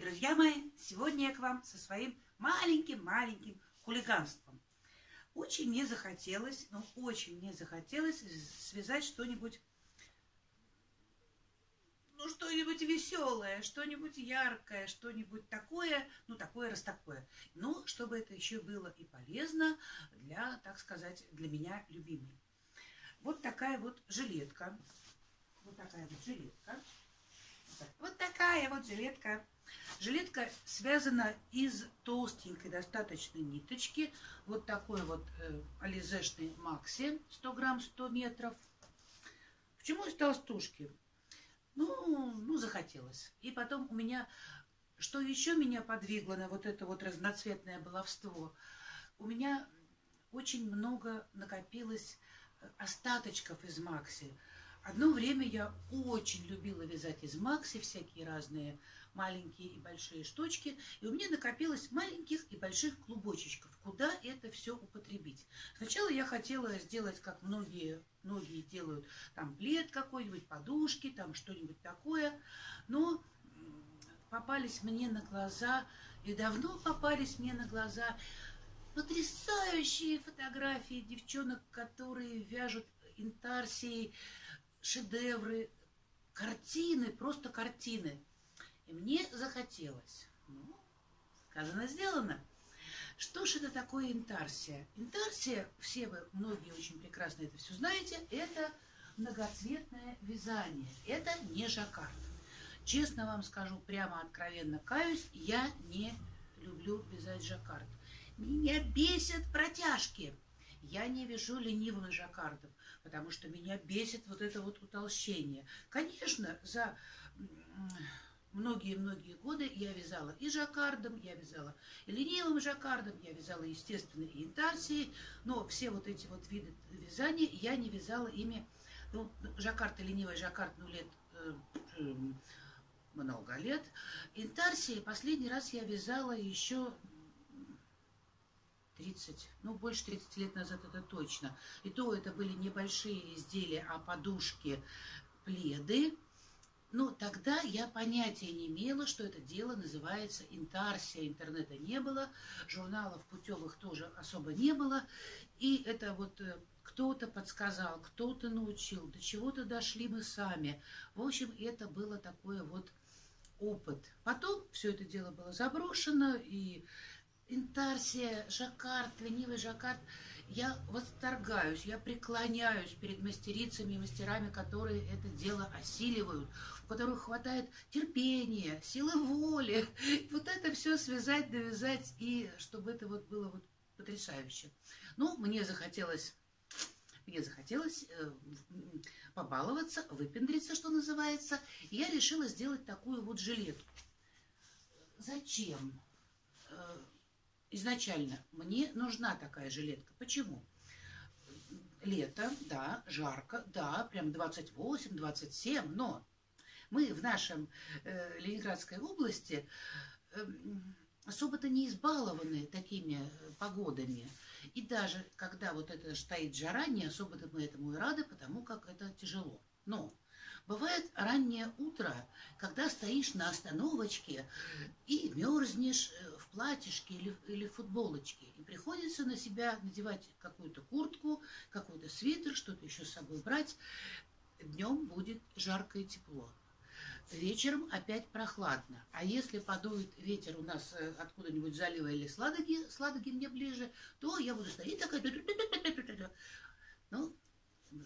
Друзья мои! Сегодня я к вам со своим маленьким-маленьким хулиганством. Очень мне захотелось, ну очень мне захотелось связать что-нибудь, ну что-нибудь веселое, что-нибудь яркое, что-нибудь такое, ну такое раз такое. Ну, чтобы это еще было и полезно для, так сказать, для меня любимой. Вот такая вот жилетка. Вот такая вот жилетка. Вот такая вот жилетка. Жилетка связана из толстенькой достаточно ниточки. Вот такой вот э, ализешный макси, 100 грамм 100 метров. Почему из толстушки? Ну, ну, захотелось. И потом у меня, что еще меня подвигло на вот это вот разноцветное баловство, у меня очень много накопилось э, остаточков из Макси. Одно время я очень любила вязать из Макси всякие разные маленькие и большие штучки. И у меня накопилось маленьких и больших клубочечков. Куда это все употребить? Сначала я хотела сделать, как многие, многие делают, там плед какой-нибудь, подушки, там что-нибудь такое. Но попались мне на глаза, и давно попались мне на глаза потрясающие фотографии девчонок, которые вяжут интарсией, шедевры, картины, просто картины. И мне захотелось. Ну, сказано, сделано. Что же это такое интарсия? Интарсия, все вы, многие очень прекрасно это все знаете, это многоцветное вязание. Это не жаккард. Честно вам скажу, прямо откровенно каюсь, я не люблю вязать жаккард. Меня бесят протяжки. Я не вяжу ленивым жаккардом, потому что меня бесит вот это вот утолщение. Конечно, за многие-многие годы я вязала и жаккардом, я вязала и ленивым жаккардом, я вязала, естественно, и интарсией, но все вот эти вот виды вязания я не вязала ими, ну, жаккард и ленивый жаккард, ну, лет э, э, много лет. Интарсией последний раз я вязала еще 30, ну, больше 30 лет назад это точно. И то это были небольшие изделия, а подушки, пледы. Ну, тогда я понятия не имела, что это дело называется интарсия. Интернета не было, журналов путевых тоже особо не было. И это вот э, кто-то подсказал, кто-то научил, до чего-то дошли мы сами. В общем, это было такое вот опыт. Потом все это дело было заброшено, и Интарсия, жаккард, ленивый жаккард. Я восторгаюсь, я преклоняюсь перед мастерицами и мастерами, которые это дело осиливают, у которых хватает терпения, силы воли. Вот это все связать, довязать, и чтобы это вот было вот потрясающе. Ну, мне захотелось мне захотелось э, побаловаться, выпендриться, что называется. И я решила сделать такую вот жилетку. Зачем? Изначально мне нужна такая жилетка. Почему? Лето, да, жарко, да, прям 28-27, но мы в нашем э, Ленинградской области э, особо-то не избалованы такими э, погодами. И даже когда вот это стоит жара, не особо-то мы этому и рады, потому как это тяжело. Но Бывает раннее утро, когда стоишь на остановочке и мерзнешь э, в платьишке или, или футболочке. И приходится на себя надевать какую-то куртку, какой-то свитер, что-то еще с собой брать. Днем будет жарко и тепло. Вечером опять прохладно. А если подует ветер у нас э, откуда-нибудь залива или сладоги, сладоги мне ближе, то я буду стоять такая... Ну,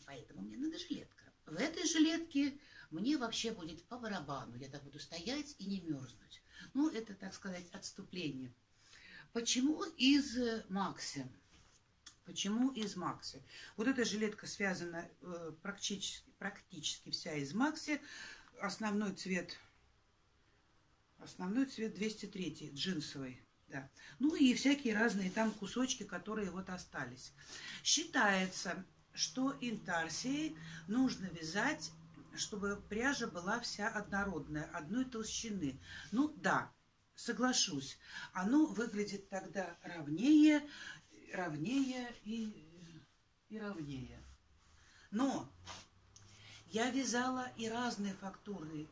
поэтому мне надо жилетка. В этой жилетке мне вообще будет по барабану. Я так буду стоять и не мерзнуть. Ну, это, так сказать, отступление. Почему из Макси? Почему из Макси? Вот эта жилетка связана э, практически, практически вся из Макси. Основной цвет, основной цвет 203, джинсовый. Да. Ну и всякие разные там кусочки, которые вот остались. Считается, что интарсией нужно вязать, чтобы пряжа была вся однородная, одной толщины. Ну да, соглашусь, оно выглядит тогда ровнее, ровнее и, и ровнее. Но я вязала и разные фактуры,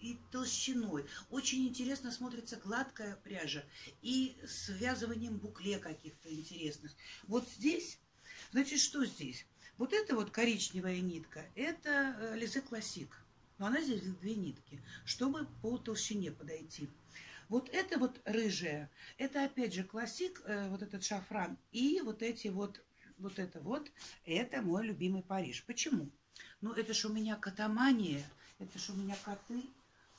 и толщиной. Очень интересно смотрится гладкая пряжа и связыванием букле каких-то интересных. Вот здесь, значит, что здесь? Вот эта вот коричневая нитка, это Лизе Классик. Но она здесь две нитки, чтобы по толщине подойти. Вот это вот рыжая, это опять же классик, э, вот этот шафран. И вот эти вот, вот это вот, это мой любимый Париж. Почему? Ну, это же у меня катамания, это же у меня коты,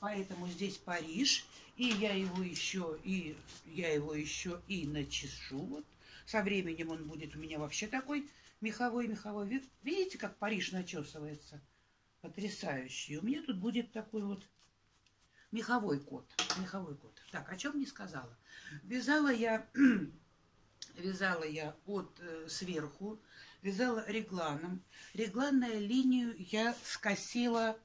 поэтому здесь Париж. И я его еще, и я его еще и начешу. Вот. Со временем он будет у меня вообще такой меховой-меховой. Видите, как Париж начесывается? Потрясающий. У меня тут будет такой вот меховой кот. Меховой кот. Так, о чем не сказала. Вязала я, вязала я от э, сверху, вязала регланом. Регланную линию я скосила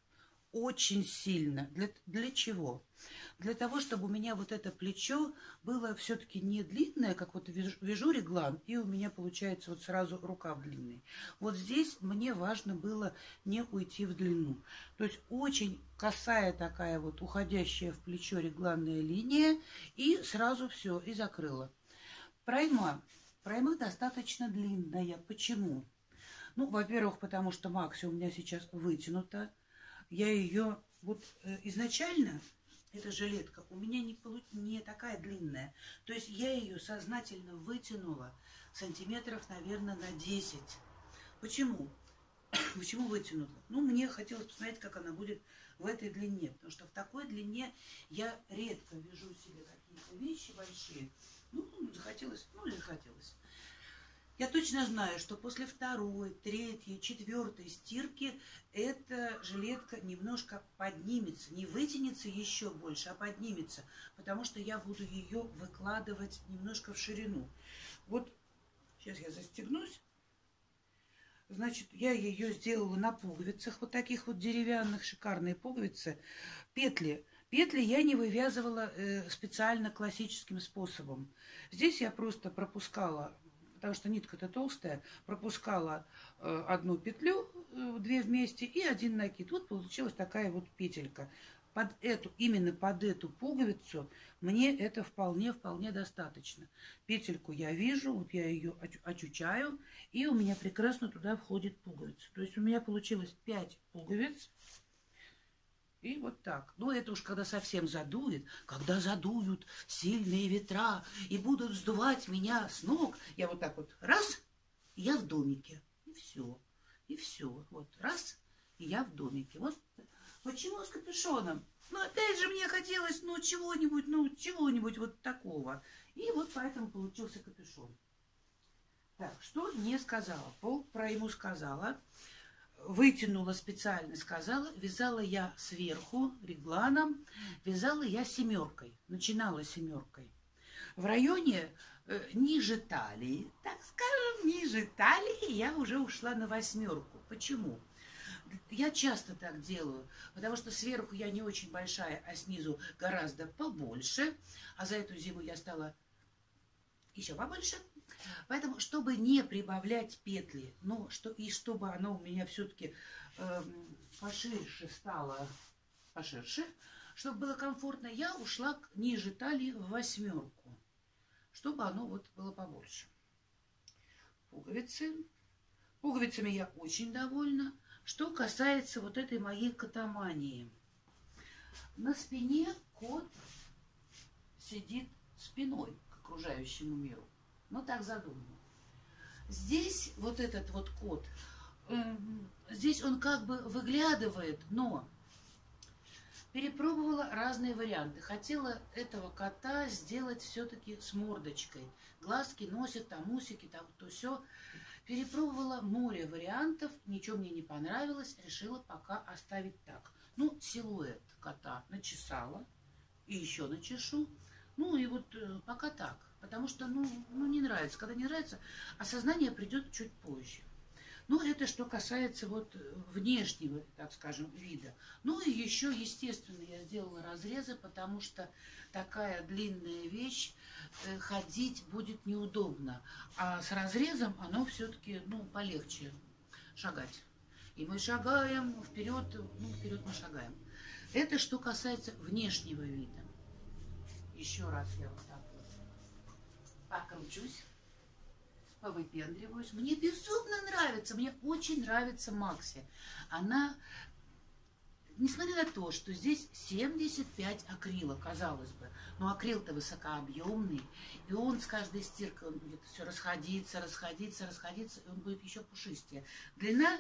очень сильно. Для, для чего? Для того, чтобы у меня вот это плечо было все-таки не длинное, как вот вяжу реглан, и у меня получается вот сразу рукав длинный. Вот здесь мне важно было не уйти в длину. То есть очень косая такая вот уходящая в плечо регланная линия, и сразу все, и закрыла. Пройма. Пройма достаточно длинная. Почему? Ну, во-первых, потому что Макси у меня сейчас вытянута. Я ее вот э, изначально эта жилетка у меня не, полу... не такая длинная. То есть я ее сознательно вытянула сантиметров, наверное, на 10. Почему? Почему вытянула? Ну, мне хотелось посмотреть, как она будет в этой длине. Потому что в такой длине я редко вяжу себе какие-то вещи большие. Ну, захотелось, ну, или захотелось. Я точно знаю, что после второй, третьей, четвертой стирки эта жилетка немножко поднимется, не вытянется еще больше, а поднимется, потому что я буду ее выкладывать немножко в ширину. Вот сейчас я застегнусь. Значит, я ее сделала на пуговицах, вот таких вот деревянных, шикарные пуговицы. Петли. Петли я не вывязывала э, специально классическим способом. Здесь я просто пропускала потому что нитка-то толстая, пропускала э, одну петлю, э, две вместе и один накид. Вот получилась такая вот петелька. Под эту, именно под эту пуговицу мне это вполне-вполне достаточно. Петельку я вижу, вот я ее очучаю, и у меня прекрасно туда входит пуговица. То есть у меня получилось 5 пуговиц, и вот так. Ну, это уж когда совсем задует, когда задуют сильные ветра и будут сдувать меня с ног, я вот так вот раз, и я в домике. И все. И все. Вот раз, и я в домике. Вот почему с капюшоном? Ну, опять же, мне хотелось, ну, чего-нибудь, ну, чего-нибудь вот такого. И вот поэтому получился капюшон. Так, что не сказала? Пол про ему сказала вытянула специально, сказала, вязала я сверху регланом, вязала я семеркой, начинала семеркой. В районе э, ниже талии, так скажем, ниже талии я уже ушла на восьмерку. Почему? Я часто так делаю, потому что сверху я не очень большая, а снизу гораздо побольше. А за эту зиму я стала еще побольше. Поэтому, чтобы не прибавлять петли, ну, что, и чтобы оно у меня все-таки э, эм, поширше стало, поширше, чтобы было комфортно, я ушла ниже талии в восьмерку, чтобы оно вот было побольше. Пуговицы. Пуговицами я очень довольна. Что касается вот этой моей катамании. На спине кот сидит спиной к окружающему миру. Ну, так задумано. Здесь вот этот вот кот, э, здесь он как бы выглядывает, но перепробовала разные варианты. Хотела этого кота сделать все-таки с мордочкой. Глазки носит, там усики, там то все. Перепробовала море вариантов, ничего мне не понравилось, решила пока оставить так. Ну, силуэт кота начесала, и еще начешу. Ну, и вот э, пока так. Потому что, ну, ну, не нравится. Когда не нравится, осознание придет чуть позже. Ну, это что касается вот внешнего, так скажем, вида. Ну, и еще, естественно, я сделала разрезы, потому что такая длинная вещь, э, ходить будет неудобно. А с разрезом оно все-таки, ну, полегче шагать. И мы шагаем вперед, ну, вперед мы шагаем. Это что касается внешнего вида. Еще раз я вот так покручусь, повыпендриваюсь. Мне безумно нравится, мне очень нравится Макси. Она несмотря на то, что здесь 75 акрила, казалось бы, но акрил-то высокообъемный, и он с каждой стиркой он будет все расходиться, расходиться, расходиться, и он будет еще пушистее. Длина,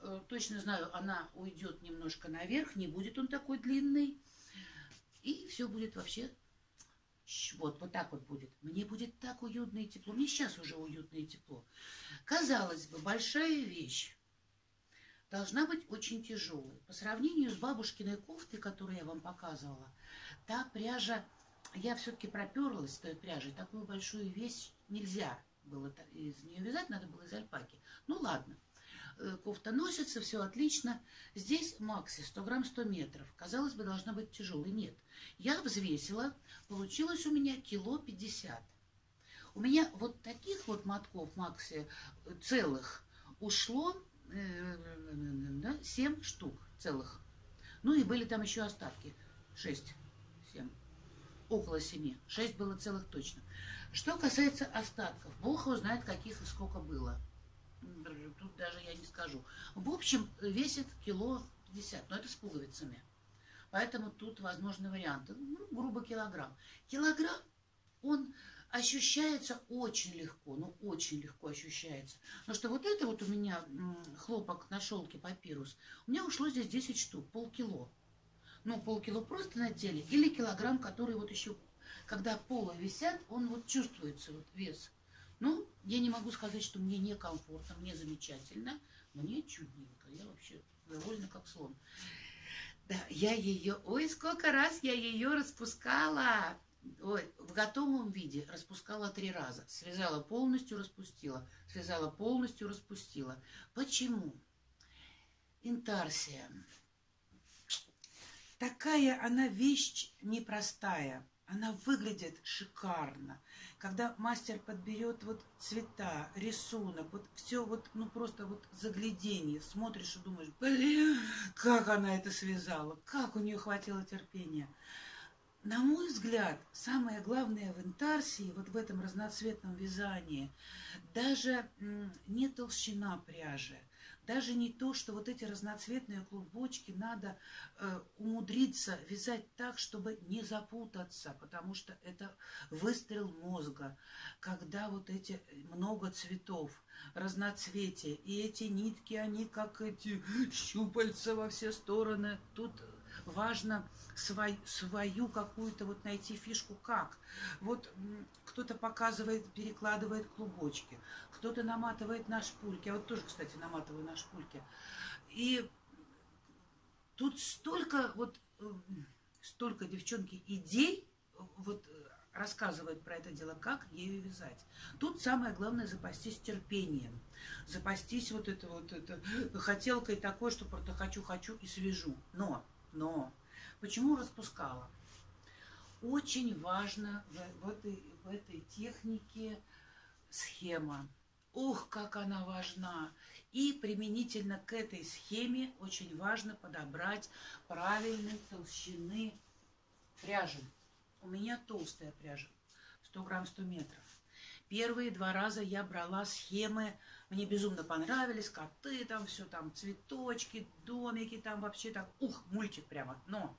э, точно знаю, она уйдет немножко наверх, не будет он такой длинный, и все будет вообще вот, вот так вот будет. Мне будет так уютно и тепло. Мне сейчас уже уютно и тепло. Казалось бы, большая вещь должна быть очень тяжелой. По сравнению с бабушкиной кофтой, которую я вам показывала, та пряжа, я все-таки проперлась с той пряжей, такую большую вещь нельзя было из нее вязать, надо было из альпаки. Ну ладно, кофта носится, все отлично. Здесь Макси 100 грамм 100 метров. Казалось бы, должна быть тяжелой. Нет. Я взвесила, получилось у меня кило 50. У меня вот таких вот мотков Макси э, целых ушло да, 7 штук целых. Ну и были там еще остатки. 6, 7. Около 7. 6 было целых точно. Что касается остатков, Бог его знает, каких и сколько было. Тут даже я не скажу. В общем, весит кило 50, но это с пуговицами. Поэтому тут возможны варианты. Ну, грубо килограмм. Килограмм, он ощущается очень легко, ну очень легко ощущается. Но что вот это вот у меня хлопок на шелке папирус, у меня ушло здесь 10 штук, полкило. Ну, полкило просто на теле или килограмм, который вот еще, когда полы висят, он вот чувствуется, вот вес. Ну, я не могу сказать, что мне некомфортно, мне замечательно, мне чудненько, я вообще довольна как слон. Да, я ее, ой, сколько раз я ее распускала ой, в готовом виде распускала три раза. Связала полностью, распустила. Связала полностью, распустила. Почему? Интарсия. Такая она вещь непростая. Она выглядит шикарно. Когда мастер подберет вот цвета, рисунок, вот все вот, ну просто вот загляденье. Смотришь и думаешь, блин, как она это связала, как у нее хватило терпения. На мой взгляд, самое главное в интарсии, вот в этом разноцветном вязании, даже не толщина пряжи, даже не то, что вот эти разноцветные клубочки надо э, умудриться вязать так, чтобы не запутаться, потому что это выстрел мозга, когда вот эти много цветов, разноцветия, и эти нитки, они как эти щупальца во все стороны, тут важно свой, свою какую-то вот найти фишку как. Вот кто-то показывает, перекладывает клубочки, кто-то наматывает на шпульки. Я вот тоже, кстати, наматываю на шпульки. И тут столько вот столько девчонки идей вот рассказывают про это дело, как ею вязать. Тут самое главное запастись терпением, запастись вот это вот это хотелкой такой, что просто хочу, хочу и свяжу. Но но почему распускала? Очень важно в, в, этой, в этой технике схема. Ух, как она важна! И применительно к этой схеме очень важно подобрать правильной толщины пряжи. У меня толстая пряжа, 100 грамм 100 метров. Первые два раза я брала схемы, мне безумно понравились, коты там, все там, цветочки, домики там вообще так, ух, мультик прямо. Но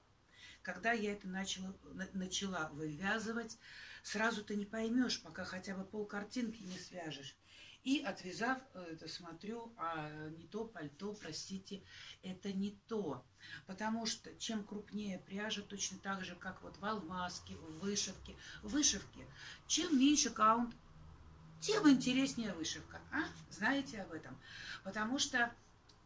когда я это начала, начала вывязывать, сразу ты не поймешь, пока хотя бы пол картинки не свяжешь. И отвязав это, смотрю, а не то пальто, простите, это не то. Потому что чем крупнее пряжа, точно так же, как вот в алмазке, в вышивке, в вышивке, чем меньше каунт тем интереснее вышивка. А? Знаете об этом? Потому что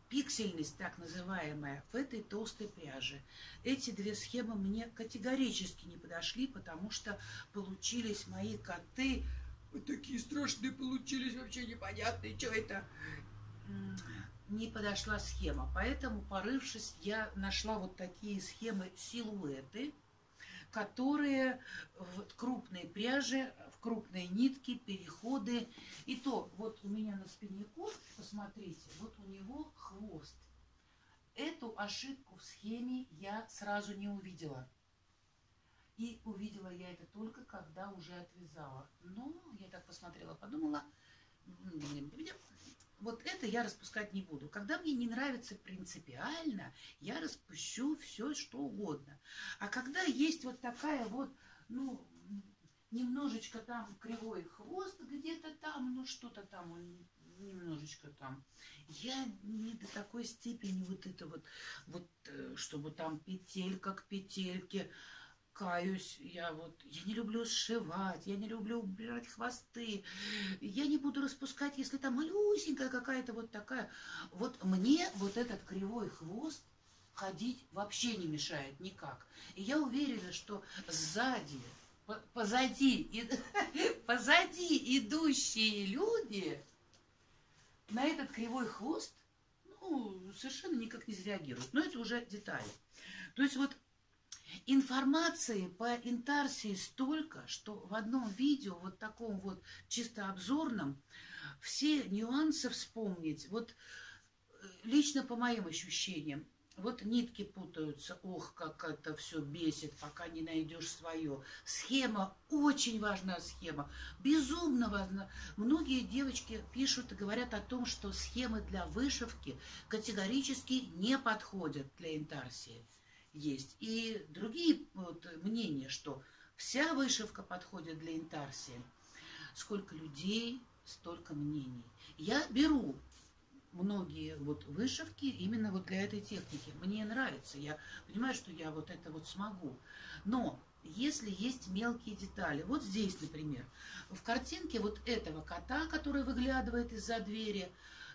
пиксельность, так называемая, в этой толстой пряже. Эти две схемы мне категорически не подошли, потому что получились мои коты. Вот такие страшные получились, вообще непонятные, что это. Не подошла схема. Поэтому, порывшись, я нашла вот такие схемы силуэты, которые в крупной пряже крупные нитки, переходы. И то, вот у меня на спине кот, посмотрите, вот у него хвост. эту ошибку в схеме я сразу не увидела. И увидела я это только, когда уже отвязала. Но я так посмотрела, подумала, вот это я распускать не буду. Когда мне не нравится принципиально, я распущу все, что угодно. А когда есть вот такая вот, ну, немножечко там кривой хвост где-то там, ну, что-то там, немножечко там. Я не до такой степени вот это вот, вот, э, чтобы там петелька к петельке, каюсь, я вот, я не люблю сшивать, я не люблю убирать хвосты, я не буду распускать, если там малюсенькая какая-то вот такая. Вот мне вот этот кривой хвост ходить вообще не мешает никак. И я уверена, что сзади, позади, позади идущие люди на этот кривой хвост ну, совершенно никак не реагируют. Но это уже детали. То есть вот Информации по интарсии столько, что в одном видео, вот таком вот чисто обзорном, все нюансы вспомнить. Вот э, лично по моим ощущениям, вот нитки путаются, ох, как это все бесит, пока не найдешь свое. Схема, очень важная схема, безумно важна. Многие девочки пишут и говорят о том, что схемы для вышивки категорически не подходят для интарсии есть. И другие вот, мнения, что вся вышивка подходит для интарсии. Сколько людей, столько мнений. Я беру многие вот вышивки именно вот для этой техники. Мне нравится, я понимаю, что я вот это вот смогу. Но если есть мелкие детали, вот здесь, например, в картинке вот этого кота, который выглядывает из-за двери,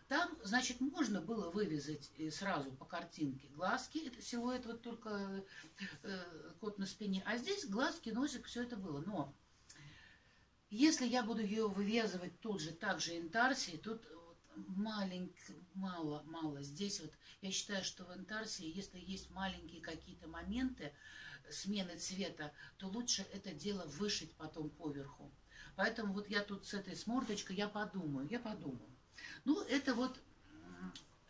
там, значит, можно было вывязать э, сразу по картинке глазки, это силуэт вот только э, кот на спине, а здесь глазки, носик, все это было. Но если я буду ее вывязывать тут же, так же интарсией, тут маленько, мало, мало. Здесь вот я считаю, что в интарсии, если есть маленькие какие-то моменты смены цвета, то лучше это дело вышить потом поверху. Поэтому вот я тут с этой смордочкой, я подумаю, я подумаю. Ну, это вот,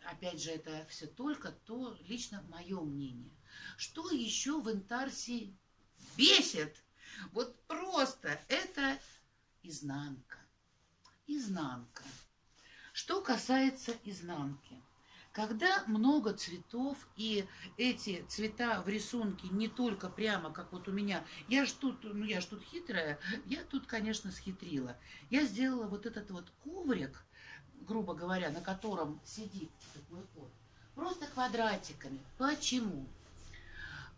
опять же, это все только то лично мое мнение. Что еще в Интарсе бесит? Вот просто это изнанка. Изнанка. Что касается изнанки. Когда много цветов, и эти цвета в рисунке не только прямо, как вот у меня, я ж тут, ну я ж тут хитрая, я тут, конечно, схитрила. Я сделала вот этот вот коврик, грубо говоря, на котором сидит такой кот, просто квадратиками. Почему?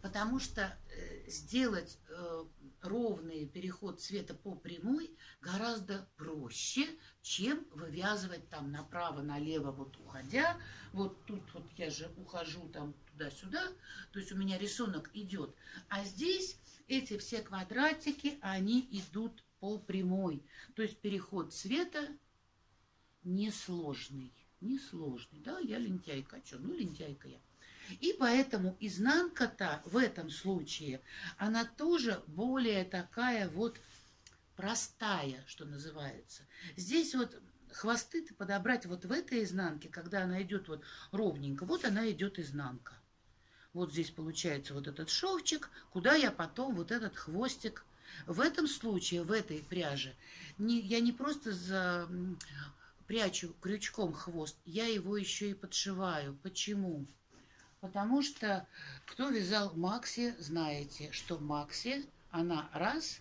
Потому что э, сделать э, ровный переход цвета по прямой гораздо проще, чем вывязывать там направо-налево, вот уходя. Вот тут вот я же ухожу там туда-сюда, то есть у меня рисунок идет. А здесь эти все квадратики, они идут по прямой. То есть переход цвета несложный. Несложный. Да, я лентяйка. А что? Ну, лентяйка я. И поэтому изнанка-то в этом случае, она тоже более такая вот простая, что называется. Здесь вот хвосты-то подобрать вот в этой изнанке, когда она идет вот ровненько, вот она идет изнанка. Вот здесь получается вот этот шовчик, куда я потом вот этот хвостик. В этом случае, в этой пряже, не, я не просто за прячу крючком хвост, я его еще и подшиваю. Почему? Потому что кто вязал Макси, знаете, что Макси, она раз,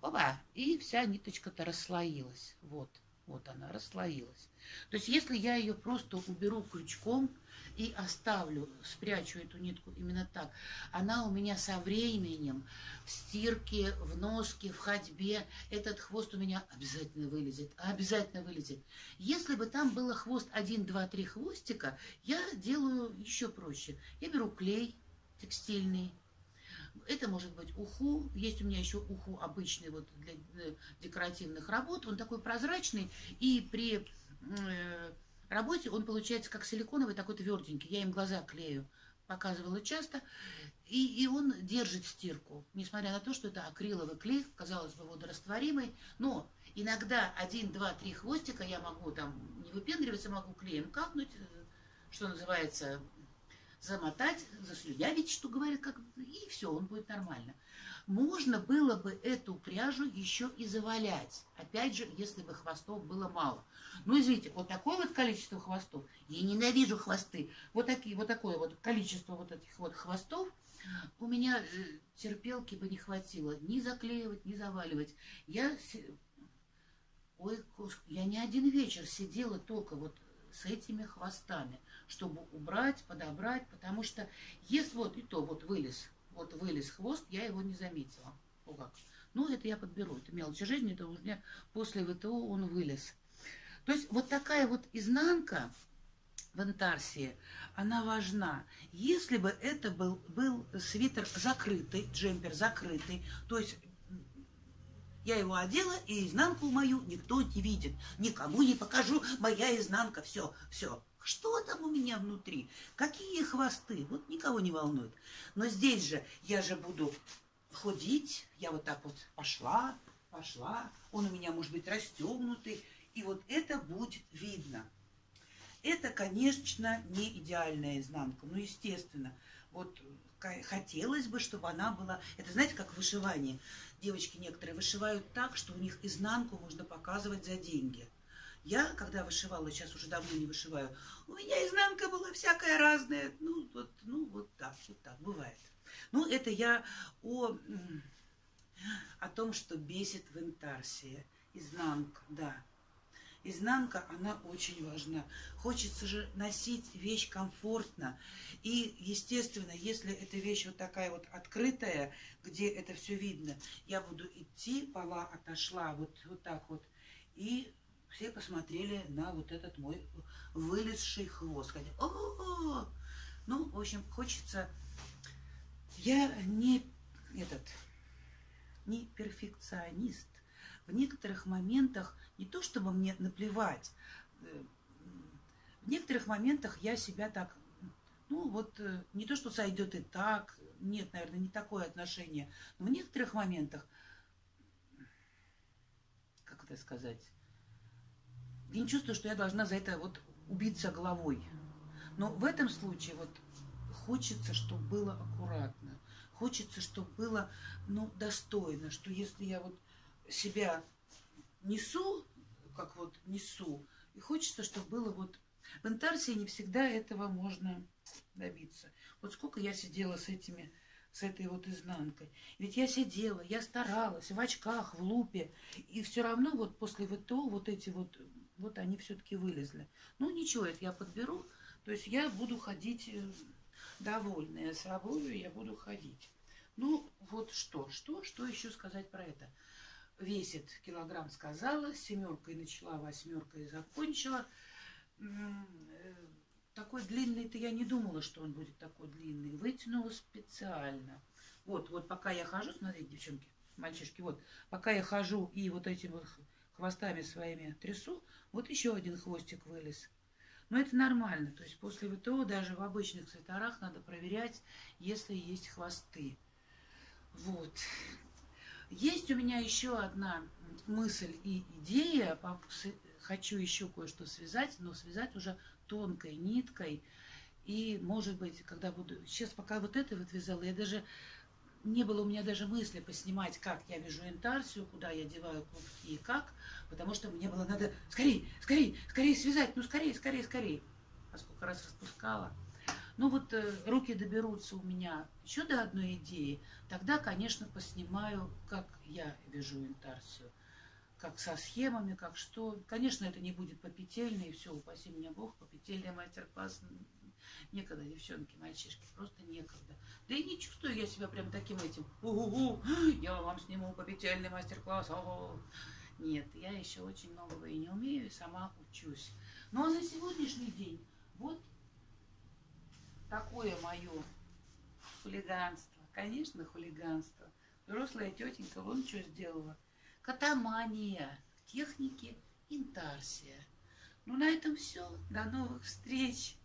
опа, и вся ниточка-то расслоилась. Вот, вот она расслоилась. То есть если я ее просто уберу крючком, и оставлю, спрячу эту нитку именно так. Она у меня со временем в стирке, в носке, в ходьбе, этот хвост у меня обязательно вылезет, обязательно вылезет. Если бы там было хвост 1, 2, 3 хвостика, я делаю еще проще. Я беру клей текстильный, это может быть уху. Есть у меня еще уху обычный вот для декоративных работ. Он такой прозрачный. И при э, работе он получается как силиконовый, такой тверденький. Я им глаза клею, показывала часто. И, и он держит стирку, несмотря на то, что это акриловый клей, казалось бы, водорастворимый. Но иногда один, два, три хвостика я могу там не выпендриваться, могу клеем капнуть, э, что называется, замотать, заслюнявить, что говорят, как, и все, он будет нормально. Можно было бы эту пряжу еще и завалять. Опять же, если бы хвостов было мало. Ну, извините, вот такое вот количество хвостов. Я ненавижу хвосты. Вот, такие, вот такое вот количество вот этих вот хвостов. У меня э, терпелки бы не хватило ни заклеивать, ни заваливать. Я, ой, я не один вечер сидела только вот с этими хвостами, чтобы убрать, подобрать, потому что если вот и то вот вылез вот вылез хвост, я его не заметила. О как. Ну, это я подберу. Это мелочи жизни, это у меня после ВТО он вылез. То есть вот такая вот изнанка в интарсии, она важна. Если бы это был, был свитер закрытый, джемпер закрытый, то есть я его одела, и изнанку мою никто не видит. Никому не покажу, моя изнанка, все, все. Что там у меня внутри? Какие хвосты? Вот никого не волнует. Но здесь же я же буду ходить. Я вот так вот пошла, пошла. Он у меня может быть расстегнутый. И вот это будет видно. Это, конечно, не идеальная изнанка. Ну, естественно. Вот хотелось бы, чтобы она была... Это знаете, как вышивание. Девочки некоторые вышивают так, что у них изнанку можно показывать за деньги. Я, когда вышивала, сейчас уже давно не вышиваю, у меня изнанка была всякая разная. Ну, вот, ну, вот так, вот так, бывает. Ну, это я о, о том, что бесит в интарсии. Изнанка, да. Изнанка, она очень важна. Хочется же носить вещь комфортно. И, естественно, если эта вещь вот такая вот открытая, где это все видно, я буду идти, пола отошла вот, вот так вот, и все посмотрели на вот этот мой вылезший хвост. О, -о, -о, Ну, в общем, хочется... Я не этот, не перфекционист. В некоторых моментах не то, чтобы мне наплевать, э, в некоторых моментах я себя так, ну вот, э, не то, что сойдет и так, нет, наверное, не такое отношение, но в некоторых моментах, как это сказать, я не чувствую, что я должна за это вот убиться головой. Но в этом случае вот хочется, чтобы было аккуратно. Хочется, чтобы было, ну, достойно, что если я вот себя несу, как вот несу, и хочется, чтобы было вот... В интарсии не всегда этого можно добиться. Вот сколько я сидела с этими с этой вот изнанкой. Ведь я сидела, я старалась в очках, в лупе, и все равно вот после ВТО вот эти вот вот они все-таки вылезли. Ну, ничего, это я подберу. То есть я буду ходить э, довольная собой, я буду ходить. Ну, вот что, что, что еще сказать про это? Весит килограмм, сказала, семеркой начала, восьмеркой закончила. Э, такой длинный-то я не думала, что он будет такой длинный. Вытянула специально. Вот, вот пока я хожу, смотрите, девчонки, мальчишки, вот, пока я хожу и вот этим вот хвостами своими трясу, вот еще один хвостик вылез. Но это нормально. То есть после ВТО даже в обычных свитерах надо проверять, если есть хвосты. Вот. Есть у меня еще одна мысль и идея. Хочу еще кое-что связать, но связать уже тонкой ниткой. И, может быть, когда буду... Сейчас пока вот это вот вязала, я даже не было у меня даже мысли поснимать, как я вяжу интарсию, куда я деваю клубки и как, потому что мне было надо скорее, скорее, скорее связать, ну скорее, скорее, скорее. А сколько раз распускала. Ну вот э, руки доберутся у меня еще до одной идеи, тогда, конечно, поснимаю, как я вяжу интарсию. Как со схемами, как что. Конечно, это не будет по петельной, все, упаси меня Бог, по петельной мастер-класс некогда, девчонки, мальчишки, просто некогда. Да и не чувствую я себя прям таким этим. У-у-у, я вам сниму попетельный мастер-класс. Нет, я еще очень многого и не умею, и сама учусь. Ну а на сегодняшний день вот такое мое хулиганство. Конечно, хулиганство. Взрослая тетенька вон что сделала. Катамания в технике интарсия. Ну, на этом все. До новых встреч.